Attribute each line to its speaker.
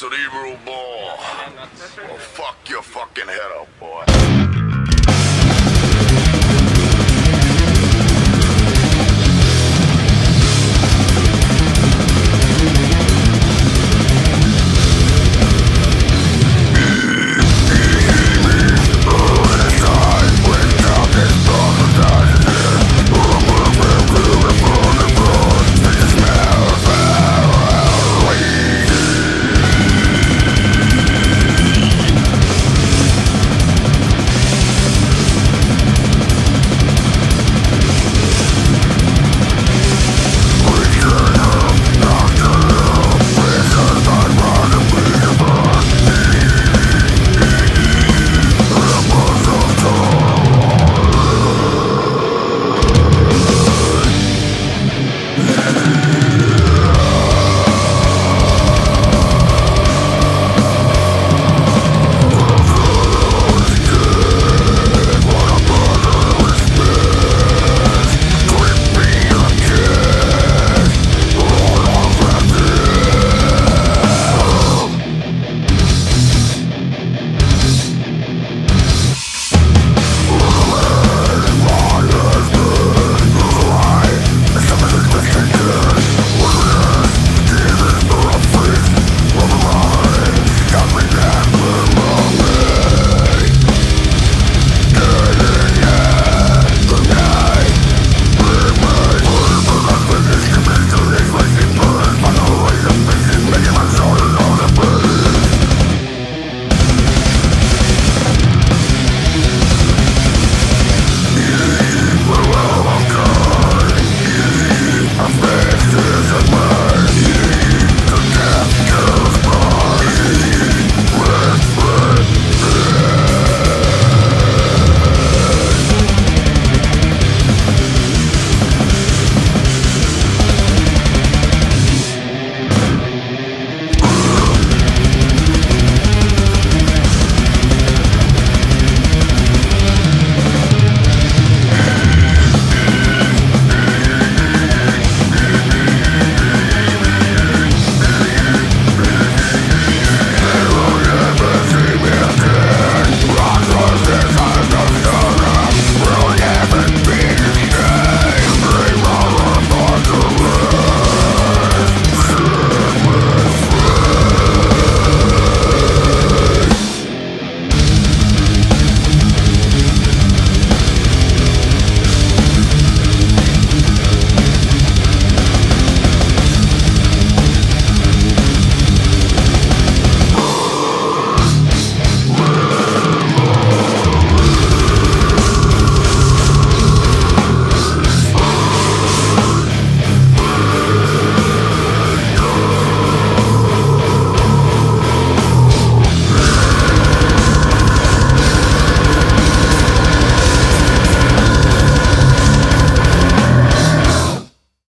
Speaker 1: cerebral ball. Well, fuck your fucking head up, boy.